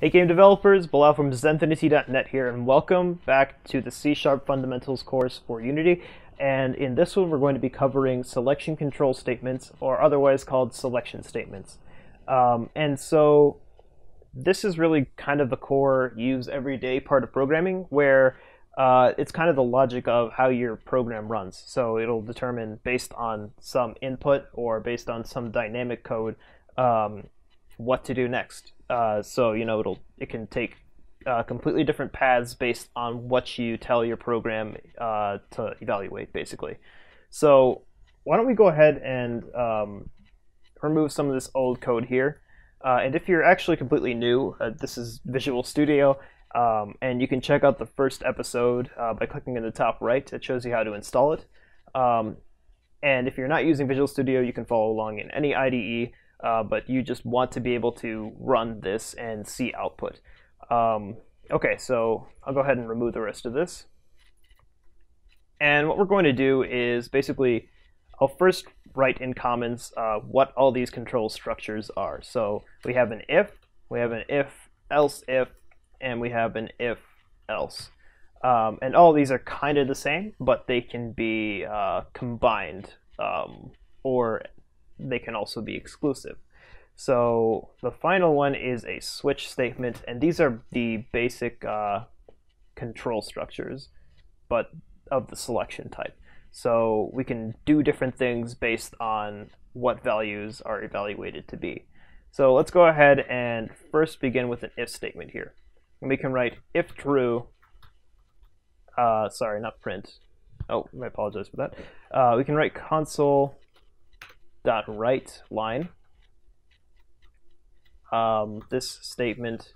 Hey game developers, Bilal from Xenfinity.net here, and welcome back to the C Sharp Fundamentals course for Unity. And in this one, we're going to be covering selection control statements, or otherwise called selection statements. Um, and so this is really kind of the core use everyday part of programming, where uh, it's kind of the logic of how your program runs. So it'll determine based on some input or based on some dynamic code um, what to do next. Uh, so you know it'll it can take uh, completely different paths based on what you tell your program uh, to evaluate, basically. So why don't we go ahead and um, remove some of this old code here. Uh, and if you're actually completely new, uh, this is Visual Studio, um, and you can check out the first episode uh, by clicking in the top right. It shows you how to install it. Um, and if you're not using Visual Studio, you can follow along in any IDE uh, but you just want to be able to run this and see output. Um, okay, so I'll go ahead and remove the rest of this. And what we're going to do is basically, I'll first write in comments uh, what all these control structures are. So we have an if, we have an if, else if, and we have an if, else. Um, and all these are kind of the same, but they can be uh, combined um, or they can also be exclusive. So the final one is a switch statement, and these are the basic uh, control structures, but of the selection type. So we can do different things based on what values are evaluated to be. So let's go ahead and first begin with an if statement here. And we can write if true, uh, sorry, not print. Oh, I apologize for that. Uh, we can write console dot write line. Um, this statement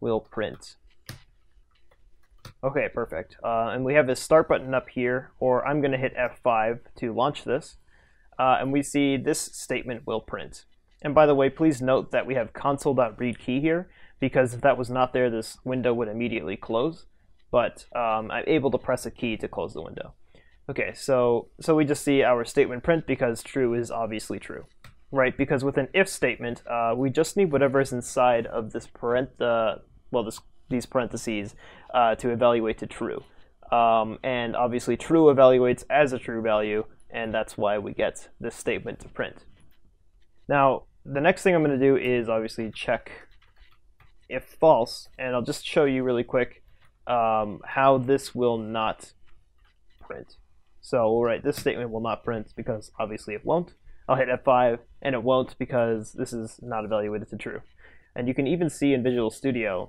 will print. Okay, perfect. Uh, and we have this start button up here, or I'm going to hit F5 to launch this. Uh, and we see this statement will print. And by the way, please note that we have console.read key here, because if that was not there, this window would immediately close. But um, I'm able to press a key to close the window. Okay, so so we just see our statement print because true is obviously true, right? Because with an if statement, uh, we just need whatever is inside of this parent, uh, well, this, these parentheses uh, to evaluate to true. Um, and obviously true evaluates as a true value, and that's why we get this statement to print. Now, the next thing I'm going to do is obviously check if false, and I'll just show you really quick um, how this will not print. So we'll write this statement will not print because obviously it won't. I'll hit F5 and it won't because this is not evaluated to true. And you can even see in Visual Studio,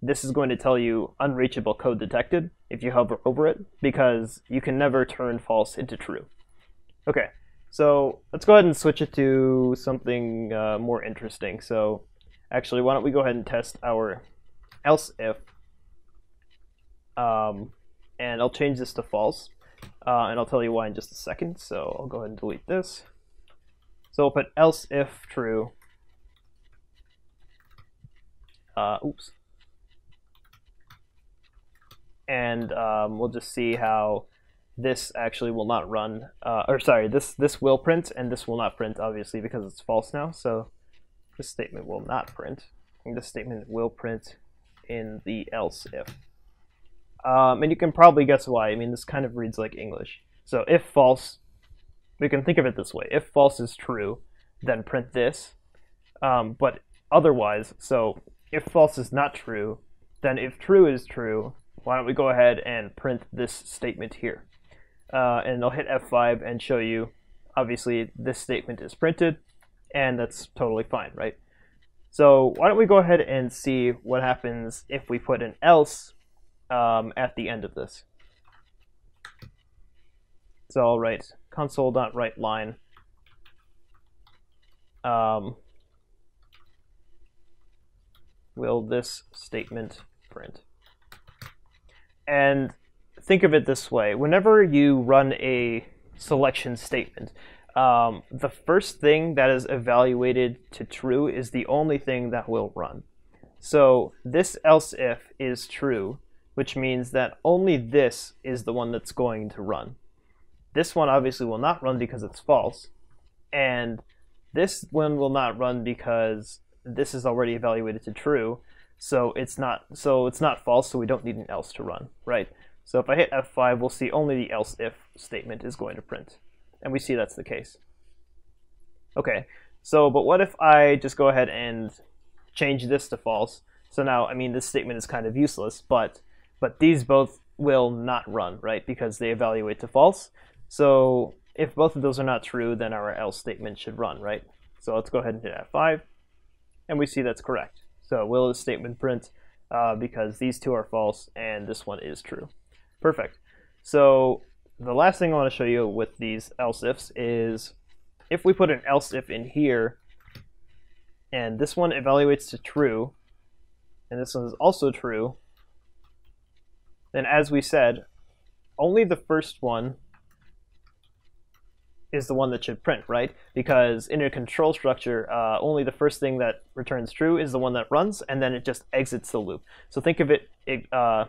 this is going to tell you unreachable code detected if you hover over it because you can never turn false into true. Okay, so let's go ahead and switch it to something uh, more interesting. So actually, why don't we go ahead and test our else if, um, and I'll change this to false. Uh, and I'll tell you why in just a second. So I'll go ahead and delete this. So we'll put else if true. Uh, oops. And um, we'll just see how this actually will not run, uh, or sorry, this this will print and this will not print, obviously, because it's false now. So this statement will not print. And this statement will print in the else if. Um, and you can probably guess why. I mean, this kind of reads like English. So if false, we can think of it this way. If false is true, then print this. Um, but otherwise, so if false is not true, then if true is true, why don't we go ahead and print this statement here. Uh, and I'll hit F5 and show you, obviously, this statement is printed, and that's totally fine, right? So why don't we go ahead and see what happens if we put an else um, at the end of this. So I'll write console.write line. Um, will this statement print? And think of it this way. Whenever you run a selection statement, um, the first thing that is evaluated to true is the only thing that will run. So this else if is true, which means that only this is the one that's going to run. This one obviously will not run because it's false, and this one will not run because this is already evaluated to true, so it's not so it's not false, so we don't need an else to run, right? So if I hit F5, we'll see only the else if statement is going to print. And we see that's the case. Okay, so but what if I just go ahead and change this to false? So now, I mean, this statement is kind of useless, but but these both will not run, right? Because they evaluate to false. So if both of those are not true, then our else statement should run, right? So let's go ahead and hit F5, and we see that's correct. So will the statement print uh, because these two are false and this one is true. Perfect. So the last thing I want to show you with these else ifs is if we put an else if in here, and this one evaluates to true, and this one is also true, then as we said, only the first one is the one that should print, right? Because in a control structure, uh, only the first thing that returns true is the one that runs, and then it just exits the loop. So think of it, it uh,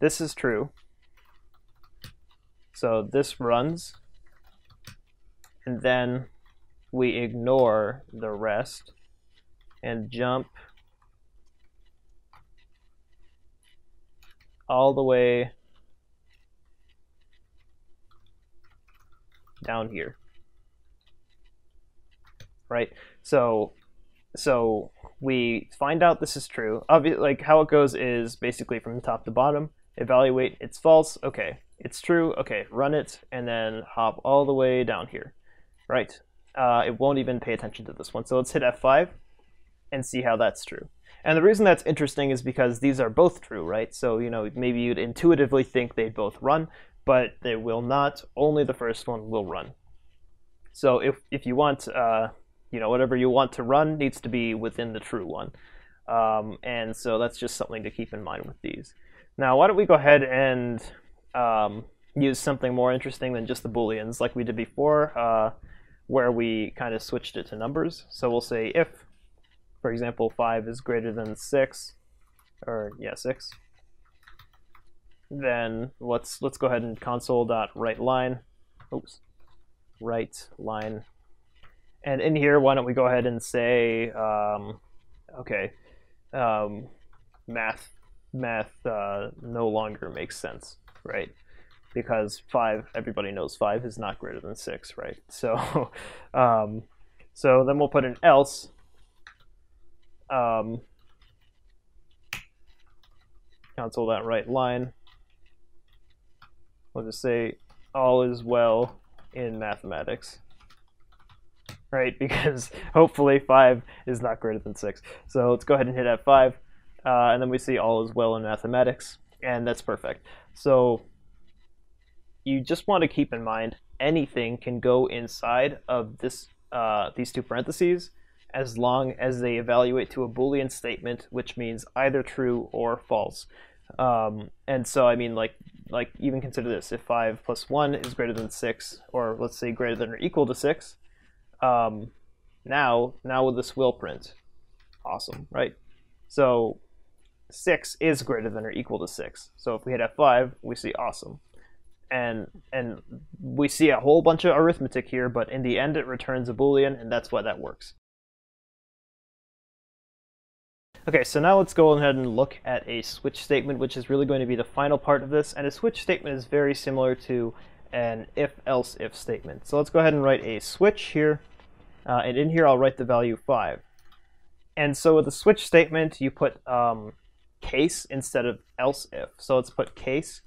this is true. So this runs, and then we ignore the rest and jump all the way down here. Right? So so we find out this is true. Obviously, like how it goes is basically from the top to bottom. Evaluate it's false. Okay, it's true. Okay, run it and then hop all the way down here. Right. Uh, it won't even pay attention to this one. So let's hit F5 and see how that's true. And the reason that's interesting is because these are both true, right? So, you know, maybe you'd intuitively think they'd both run, but they will not. Only the first one will run. So if, if you want, uh, you know, whatever you want to run needs to be within the true one. Um, and so that's just something to keep in mind with these. Now, why don't we go ahead and um, use something more interesting than just the booleans like we did before, uh, where we kind of switched it to numbers. So we'll say if for example, 5 is greater than 6, or yeah, 6, then let's let's go ahead and console dot write line, oops, write line, and in here, why don't we go ahead and say, um, okay, um, math math uh, no longer makes sense, right? Because five, everybody knows five is not greater than six, right? So, um, so then we'll put an else um, console that write line. We'll just say all is well in mathematics. Right, because hopefully 5 is not greater than 6. So let's go ahead and hit F5, uh, and then we see all is well in mathematics, and that's perfect. So you just want to keep in mind anything can go inside of this uh, these two parentheses, as long as they evaluate to a Boolean statement, which means either true or false. Um, and so, I mean, like, like even consider this: if five plus one is greater than six, or let's say greater than or equal to six, um, now, now with this will print, awesome, right? So, six is greater than or equal to six. So if we hit F5, we see awesome. And and we see a whole bunch of arithmetic here, but in the end it returns a boolean, and that's why that works. Okay, so now let's go ahead and look at a switch statement, which is really going to be the final part of this. And a switch statement is very similar to an if-else if statement. So let's go ahead and write a switch here. Uh, and in here, I'll write the value 5. And so with the switch statement, you put um, case instead of else if. So let's put case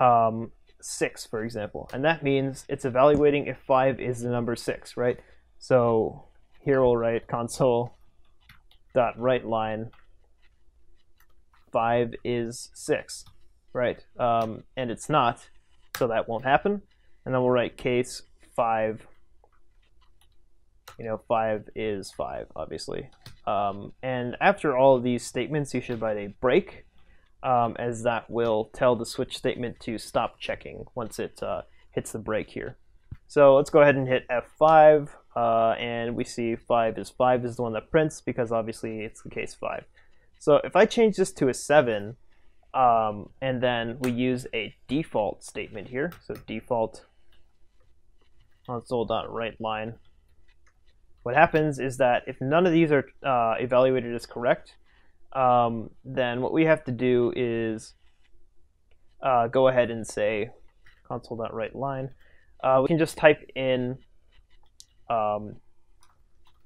um, 6, for example. And that means it's evaluating if 5 is the number 6, right? So here we'll write console dot write line 5 is 6, right? Um, and it's not, so that won't happen. And then we'll write case 5, you know, 5 is 5, obviously. Um, and after all of these statements, you should write a break, um, as that will tell the switch statement to stop checking once it uh, hits the break here. So let's go ahead and hit F5, uh, and we see 5 is 5 is the one that prints because obviously it's the case 5. So if I change this to a 7, um, and then we use a default statement here, so default console.writeLine what happens is that if none of these are uh, evaluated as correct, um, then what we have to do is uh, go ahead and say console.write line. Uh, we can just type in um,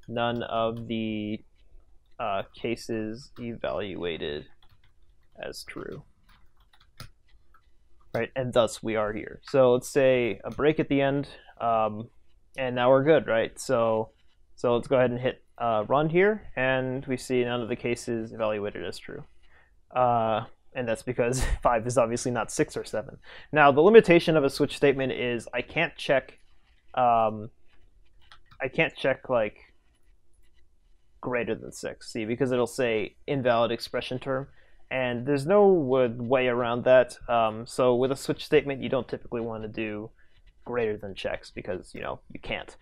none of the uh, cases evaluated as true. Right, and thus we are here. So let's say a break at the end, um, and now we're good, right? So, so let's go ahead and hit uh, run here, and we see none of the cases evaluated as true. Uh, and that's because 5 is obviously not 6 or 7. Now, the limitation of a switch statement is I can't check, um, I can't check, like, greater than 6, see, because it'll say invalid expression term, and there's no way around that. Um, so with a switch statement, you don't typically want to do greater than checks because, you know, you can't.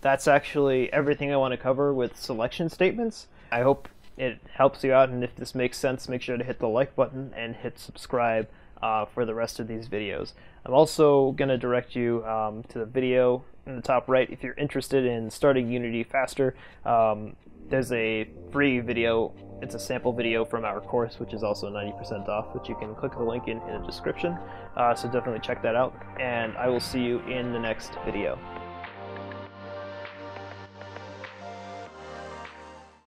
That's actually everything I want to cover with selection statements. I hope it helps you out, and if this makes sense, make sure to hit the like button and hit subscribe uh, for the rest of these videos. I'm also going to direct you um, to the video in the top right if you're interested in starting Unity faster. Um, there's a free video. It's a sample video from our course, which is also 90% off, which you can click the link in, in the description. Uh, so definitely check that out, and I will see you in the next video.